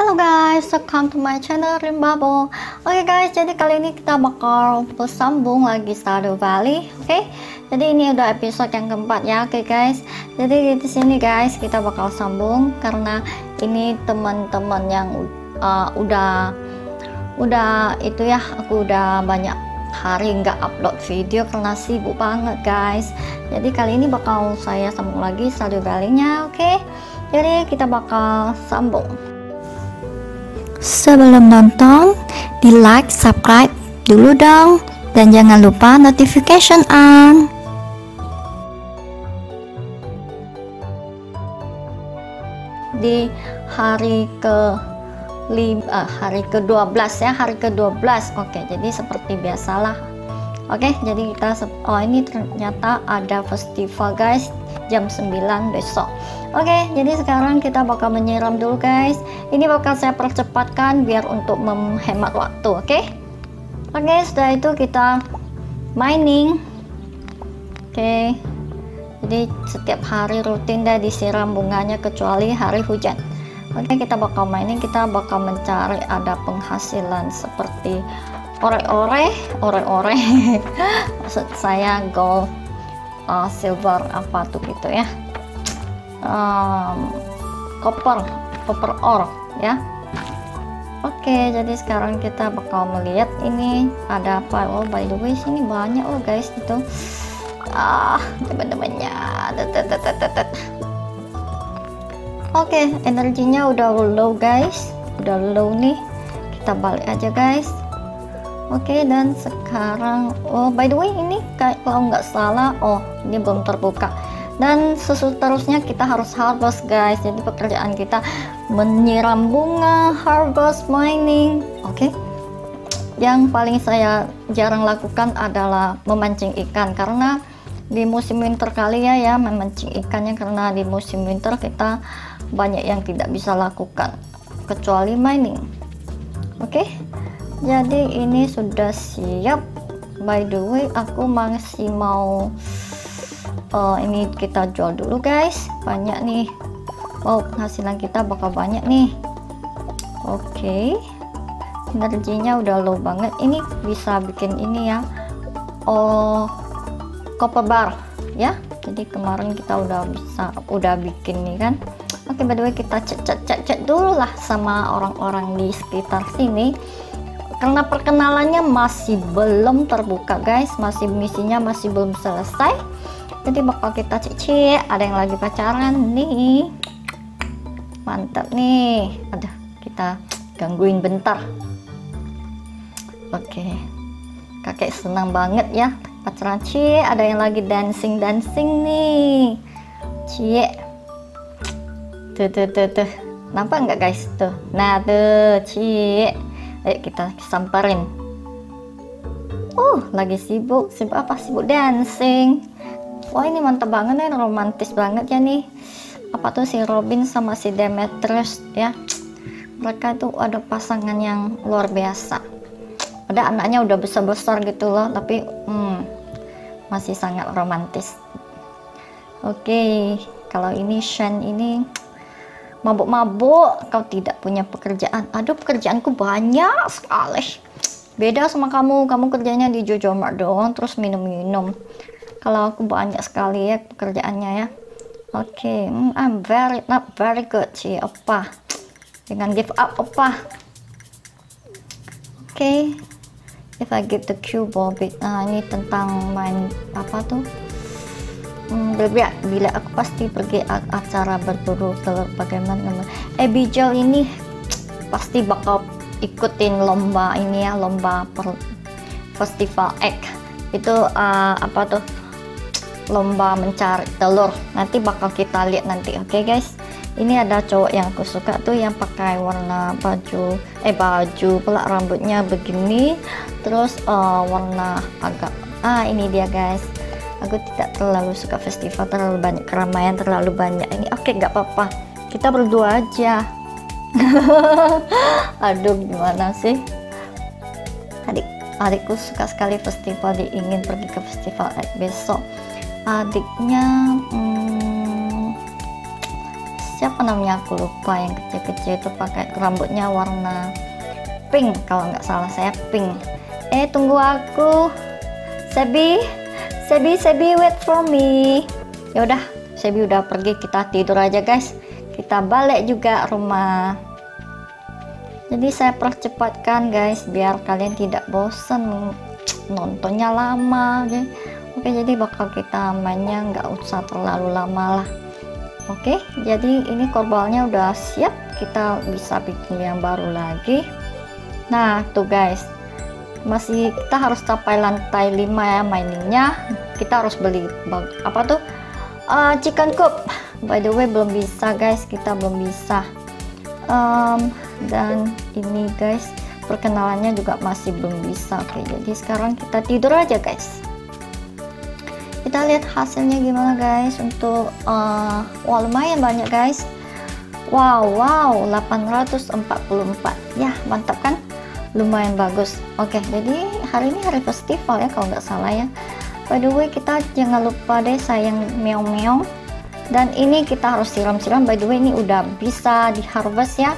Halo guys, welcome to my channel Rimbabo. Oke okay guys, jadi kali ini kita bakal bersambung lagi Stardew Valley. Oke, okay? jadi ini udah episode yang keempat ya, oke okay guys. Jadi di sini guys kita bakal sambung karena ini teman-teman yang uh, udah udah itu ya, aku udah banyak hari nggak upload video karena sibuk banget guys. Jadi kali ini bakal saya sambung lagi Stardew Valley-nya, oke? Okay? Jadi kita bakal sambung. Sebelum nonton, di like, subscribe dulu dong. Dan jangan lupa notification on. Di hari ke lima, uh, hari ke-12 ya, hari ke-12. Oke, jadi seperti biasalah. Oke, jadi kita oh ini ternyata ada festival guys jam 9 besok. Oke, jadi sekarang kita bakal menyiram dulu guys. Ini bakal saya percepatkan biar untuk menghemat waktu, oke? Oke, setelah itu kita mining. Oke. Jadi setiap hari rutin dah disiram bunganya kecuali hari hujan. Oke, kita bakal mining, kita bakal mencari ada penghasilan seperti ore-ore, ore-ore. Maksud saya gold, uh, silver apa tuh gitu ya um, koper koper ore ya. Oke jadi sekarang kita bakal melihat ini ada apa. Oh by the way sini banyak oh guys itu ah teman-temannya. Oke energinya udah low guys. Udah low nih. Kita balik aja guys. Oke dan sekarang oh by the way ini kayak kalau nggak salah oh ini belum terbuka dan seterusnya kita harus harvest guys. Jadi pekerjaan kita menyiram bunga harvest mining. Oke? Okay? yang paling saya jarang lakukan adalah memancing ikan. Karena di musim winter kali ya ya memancing ikannya. Karena di musim winter kita banyak yang tidak bisa lakukan kecuali mining. Oke? Okay? jadi ini sudah siap. By the way aku masih mau uh, ini kita jual dulu guys. Banyak nih. Oh penghasilan kita bakal banyak nih. Oke. Okay. energinya udah low banget. Ini bisa bikin ini ya. Oh copper bar ya. Jadi kemarin kita udah bisa udah bikin nih kan. Oke okay, by the way kita cek cek cek cek dulu lah sama orang-orang di sekitar sini. Karena perkenalannya masih belum terbuka guys. Masih misinya masih belum selesai jadi bakal kita cici ada yang lagi pacaran nih. Mantap nih. Ada kita gangguin bentar. Oke. Kakek senang banget ya pacaran. Cie ada yang lagi dancing dancing nih. Cie. Tuh tuh tuh tuh. Nampak nggak guys? Tuh. Nah tuh cie. Ayo kita samperin oh lagi sibuk. Sibuk apa? Sibuk dancing wah ini mantap banget nih romantis banget ya nih. Apa tuh si Robin sama si Demetrius ya? Mereka tuh ada pasangan yang luar biasa. Ada anaknya udah besar-besar gitu loh tapi hmm, masih sangat romantis. Oke kalau ini Shen ini mabuk-mabuk kau tidak punya pekerjaan. Aduh pekerjaanku banyak sekali. Beda sama kamu kamu kerjanya di Jojo Mart doang terus minum-minum kalau aku banyak sekali ya pekerjaannya ya. Oke okay. mm, I'm very not very good sih opa. Jangan give up opa. Oke okay. if I give the cue bit nah ini tentang main apa tuh? Hmm, berbeda bila aku pasti pergi acara berburu telur bagaimana? Abigail ini pasti bakal ikutin lomba ini ya lomba per festival egg itu uh, apa tuh lomba mencari telur. Nanti bakal kita lihat nanti oke okay, guys? Ini ada cowok yang aku suka tuh yang pakai warna baju eh baju pelak rambutnya begini. Terus uh, warna agak ah ini dia guys. Aku tidak terlalu suka festival terlalu banyak keramaian terlalu banyak ini. Oke okay, nggak apa-apa. Kita berdua aja. Aduh gimana sih? Adik adikku suka sekali festival dia ingin pergi ke festival besok adiknya hmm, siapa namanya? Aku lupa yang kecil-kecil itu pakai rambutnya warna pink kalau nggak salah saya pink. Eh tunggu aku. Sebi Sebi Sebi wait for me. Yaudah Sebi udah pergi kita tidur aja guys. Kita balik juga rumah. Jadi saya percepatkan guys biar kalian tidak bosan nontonnya lama oke oke jadi bakal kita mainnya nggak usah terlalu lama lah Oke, jadi ini korbalnya udah siap. Kita bisa bikin yang baru lagi. Nah, tuh guys. Masih kita harus capai lantai 5 ya miningnya. Kita harus beli apa tuh? Uh, chicken coop. By the way, belum bisa guys. Kita belum bisa. Um, dan ini guys, perkenalannya juga masih belum bisa. Oke, jadi sekarang kita tidur aja guys kita lihat hasilnya gimana guys. Untuk uh, wah lumayan banyak guys. Wow wow 844 ya mantap kan? Lumayan bagus. Oke jadi hari ini hari festival ya kalau nggak salah ya. By the way kita jangan lupa deh sayang meong-meong. Dan ini kita harus siram-siram. By the way ini udah bisa di harvest ya.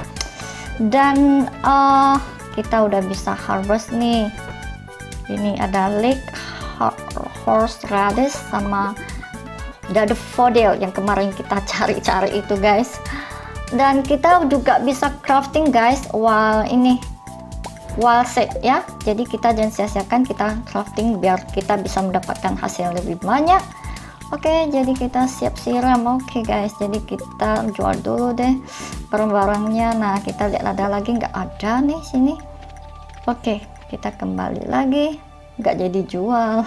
Dan uh, kita udah bisa harvest nih. Ini ada lake horseradish sama daffodil yang kemarin kita cari-cari itu guys. Dan kita juga bisa crafting guys while ini. While set ya. Jadi kita jangan sia-siakan kita crafting biar kita bisa mendapatkan hasil lebih banyak. Oke jadi kita siap siram. Oke guys jadi kita jual dulu deh barang-barangnya. Nah kita lihat ada lagi nggak ada nih sini. Oke kita kembali lagi nggak jadi jual.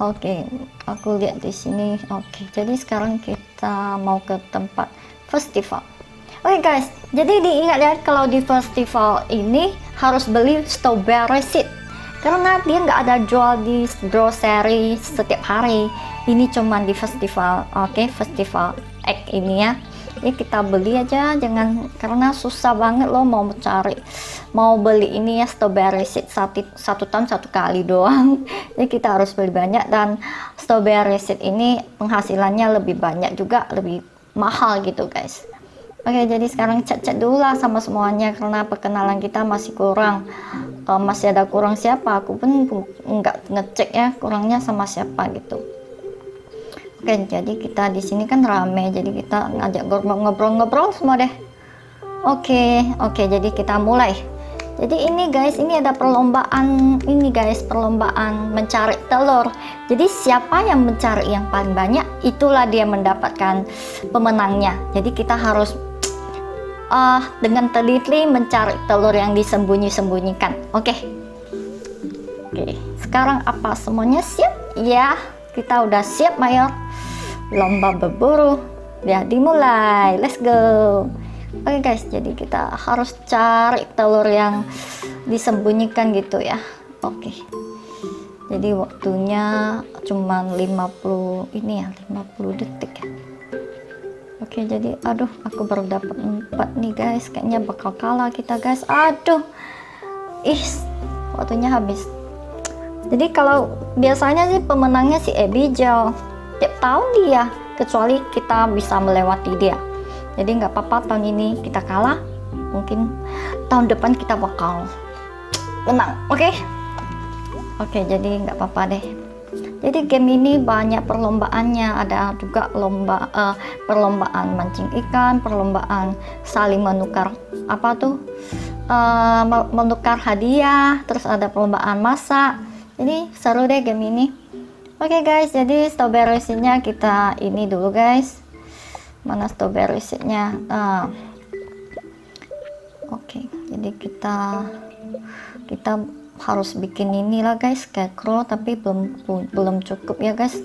Oke okay, aku lihat di sini. Oke okay, jadi sekarang kita mau ke tempat festival. Oke okay, guys jadi diingat ya kalau di festival ini harus beli strawberry seed. Karena dia nggak ada jual di grocery setiap hari. Ini cuma di festival oke okay, festival egg ini ya ya kita beli aja jangan karena susah banget loh mau mencari mau beli ini ya strawberry seed satu, satu tahun satu kali doang. Jadi kita harus beli banyak dan strawberry seed ini penghasilannya lebih banyak juga lebih mahal gitu guys. Oke jadi sekarang cek-cek dulu lah sama semuanya karena perkenalan kita masih kurang. Uh, masih ada kurang siapa aku pun nggak ngecek ya kurangnya sama siapa gitu Oke, jadi kita di sini kan rame, jadi kita ngajak ngobrol-ngobrol semua deh. Oke, oke, jadi kita mulai. Jadi ini guys, ini ada perlombaan ini guys, perlombaan mencari telur. Jadi siapa yang mencari yang paling banyak, itulah dia mendapatkan pemenangnya. Jadi kita harus uh, dengan teliti mencari telur yang disembunyi-sembunyikan. Oke. Oke, sekarang apa semuanya siap? Ya, kita udah siap, Mayor lomba berburu. Ya dimulai. Let's go. Oke okay guys. Jadi kita harus cari telur yang disembunyikan gitu ya. Oke. Okay. jadi waktunya cuma 50 ini ya 50 detik ya. Oke okay, jadi aduh aku baru dapat 4 nih guys. Kayaknya bakal kalah kita guys. Aduh. Ih waktunya habis. Jadi kalau biasanya sih pemenangnya si Abigail tiap tahun dia kecuali kita bisa melewati dia. Jadi nggak apa-apa tahun ini kita kalah mungkin tahun depan kita bakal menang oke? Okay? oke okay, jadi nggak apa-apa deh. Jadi game ini banyak perlombaannya. Ada juga lomba uh, perlombaan mancing ikan perlombaan saling menukar apa tuh? Uh, menukar hadiah terus ada perlombaan masak. Jadi seru deh game ini Oke okay guys, jadi strawberry seednya kita ini dulu guys. Mana strawberry seednya? Nah. Oke, okay, jadi kita kita harus bikin inilah guys, scarecrow tapi belum belum cukup ya guys.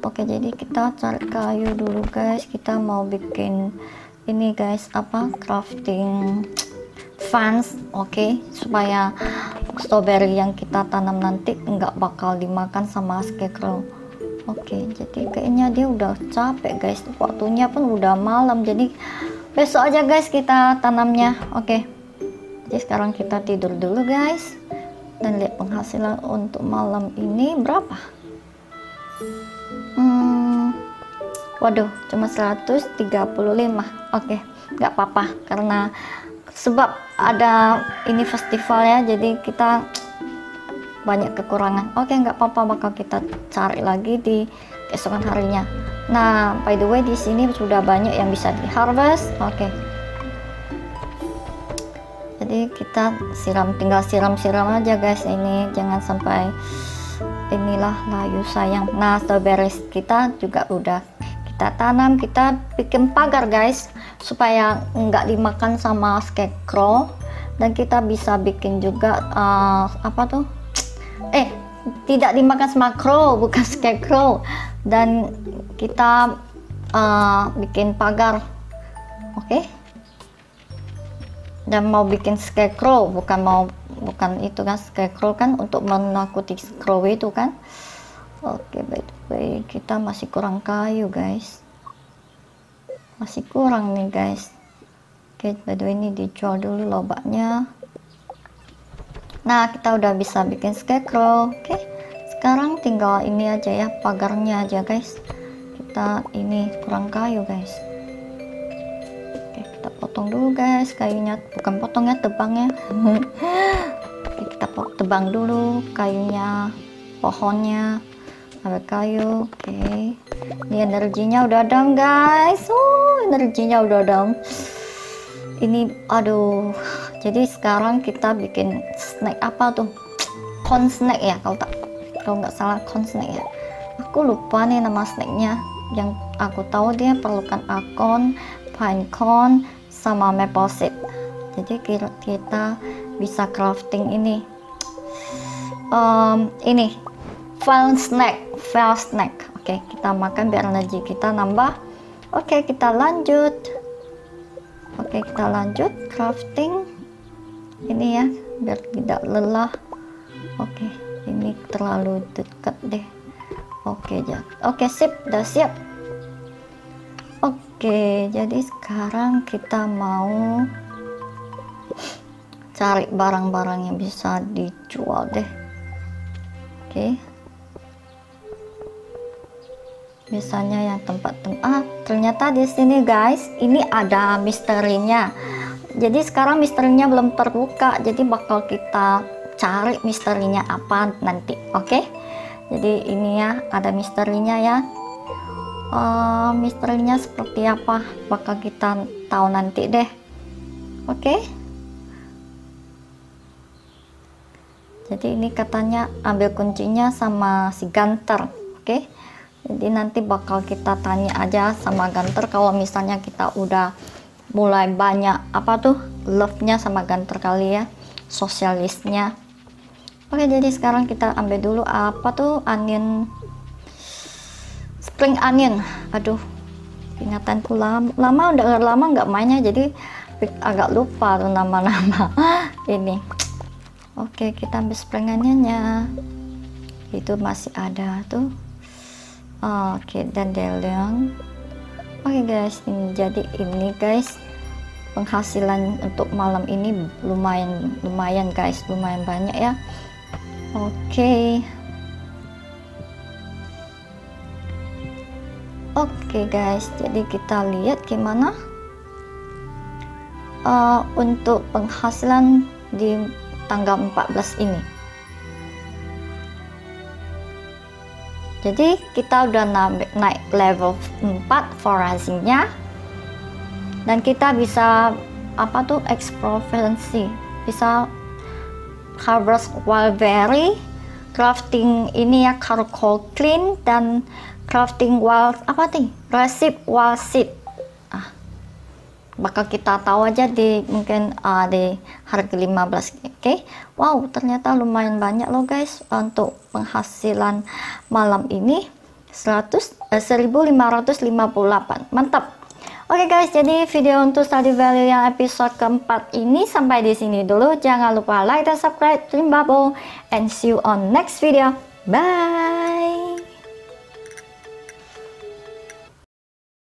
Oke, okay, jadi kita cari kayu dulu guys. Kita mau bikin ini guys, apa? Crafting fans, oke, okay? supaya strawberry yang kita tanam nanti nggak bakal dimakan sama scarecrow. Oke okay, jadi kayaknya dia udah capek guys. Waktunya pun udah malam jadi besok aja guys kita tanamnya. Oke okay. jadi sekarang kita tidur dulu guys. Dan lihat penghasilan untuk malam ini berapa? Hmm, waduh cuma 135 oke nggak apa-apa karena sebab ada ini festival ya jadi kita banyak kekurangan. Oke nggak apa-apa bakal kita cari lagi di keesokan harinya. Nah by the way di sini sudah banyak yang bisa di harvest oke. Jadi kita siram tinggal siram-siram aja guys ini. Jangan sampai inilah layu sayang. Nah strawberries kita juga udah kita tanam kita bikin pagar guys supaya nggak dimakan sama scarecrow. Dan kita bisa bikin juga uh, apa tuh? Eh tidak dimakan sama crow bukan scarecrow. Dan kita uh, bikin pagar oke? Okay? dan mau bikin scarecrow bukan mau bukan itu kan? Scarecrow kan untuk menakuti crow itu kan? Oke okay, by way kita masih kurang kayu guys. Masih kurang nih guys. Oke by the way ini dijual dulu lobaknya. Nah kita udah bisa bikin scarecrow oke? Sekarang tinggal ini aja ya pagarnya aja guys. Kita ini kurang kayu guys. Oke kita potong dulu guys. Kayunya bukan potongnya tebangnya oke, kita tebang dulu kayunya pohonnya ada kayu oke. Ini energinya udah down guys. Oh energinya udah down ini aduh. Jadi sekarang kita bikin snack apa tuh? Corn snack ya kalau tak kalau nggak salah corn snack ya. Aku lupa nih nama snacknya. Yang aku tahu dia perlukan akon pine cone sama maple seed. Jadi kita bisa crafting ini. Um, ini file snack file snack. Oke kita makan biar energi kita nambah. Oke kita lanjut. Oke kita lanjut crafting. Ini ya biar tidak lelah. Oke ini terlalu dekat deh. Oke ya oke sip udah siap. Oke jadi sekarang kita mau cari barang-barang yang bisa dijual deh. Oke misalnya yang tempat tem ah ternyata di sini guys ini ada misterinya jadi sekarang misterinya belum terbuka jadi bakal kita cari misterinya apa nanti oke okay? jadi ini ya ada misterinya ya uh, misterinya seperti apa bakal kita tahu nanti deh oke okay? jadi ini katanya ambil kuncinya sama si ganter oke okay? Jadi nanti bakal kita tanya aja sama ganter kalau misalnya kita udah mulai banyak apa tuh love-nya sama ganter kali ya sosialisnya. Oke jadi sekarang kita ambil dulu apa tuh onion spring onion. Aduh ingatanku lama, lama udah lama nggak mainnya jadi agak lupa tuh nama-nama ini. Oke kita ambil spring onionnya. Itu masih ada tuh oke dan dandelion Oke okay guys, ini jadi ini guys penghasilan untuk malam ini lumayan lumayan guys, lumayan banyak ya. Oke. Okay. Oke okay guys, jadi kita lihat gimana uh, untuk penghasilan di tanggal 14 ini. Jadi kita udah naik level 4 foragingnya dan kita bisa apa tuh eksprovensi bisa harvest wild berry crafting ini ya charcoal clean dan crafting wild apa nih recipe wild seed bakal kita tahu aja di mungkin uh, di harga 15 oke okay? wow ternyata lumayan banyak loh guys untuk penghasilan malam ini 100 eh, 1558 mantap Oke okay guys, jadi video untuk study value yang episode keempat ini sampai di sini dulu. Jangan lupa like dan subscribe, trim bubble, and see you on next video. Bye.